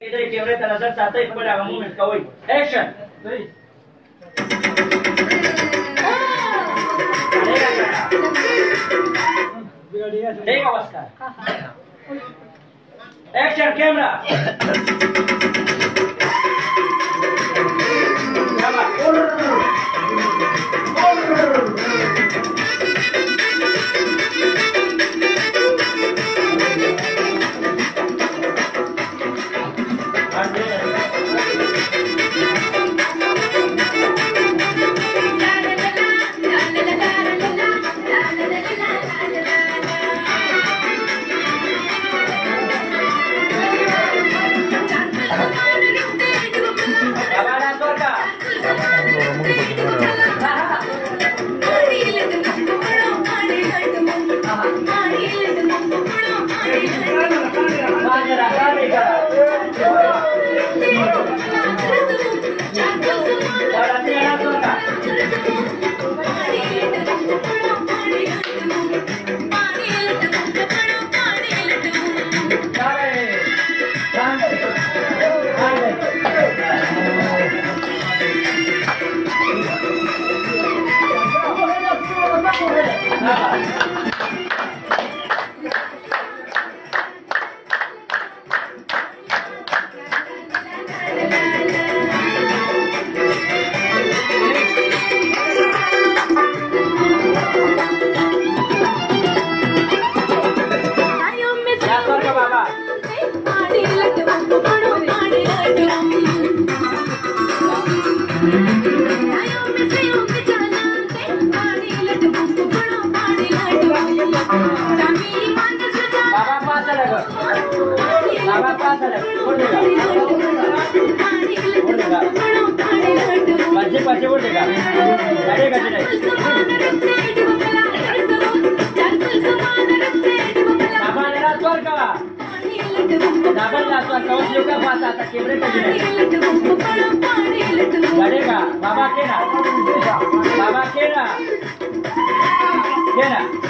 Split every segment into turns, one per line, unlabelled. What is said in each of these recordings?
Iday कैमरे तनाजर चाहते हैं बड़ा मूवमेंट का वही एक्शन ठीक नमस्कार एक्शन कैमरा ने रात Sorka. Baba ने रात Sorka. उस लोग का पास आता कैमरे का कि नहीं? लड़ेगा. बाबा के ना. बाबा के ना. के ना.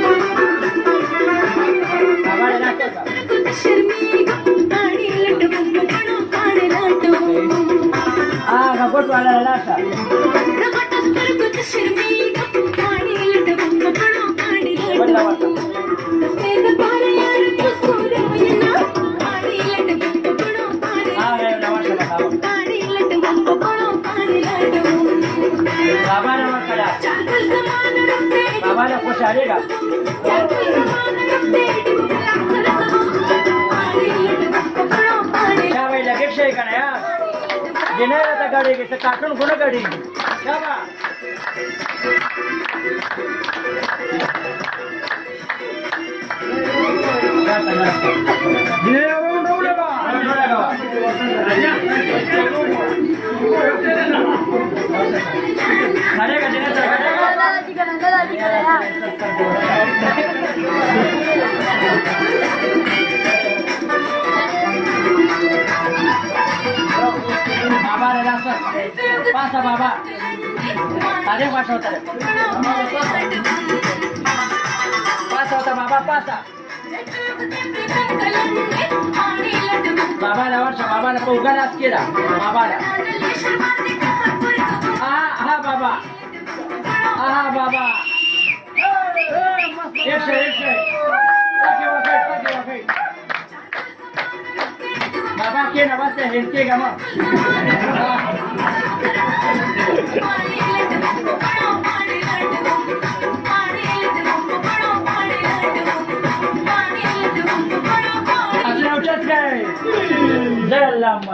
Ah, kapot wala na lasa. Wala wala. Ah, ngayon naman sa matawag. गिनायला गाडी घेतलं टाकून गुन्हा गाडी शाबा Baba. Tadi pasa hotel. Pasa hotel baba pasa. Baba na warsha baba na pauga na skira. Baba na. Ah ah baba. Ah baba. Yes sir yes sir. Okay बाबा के नमस्ते हिंदे ग जय लाम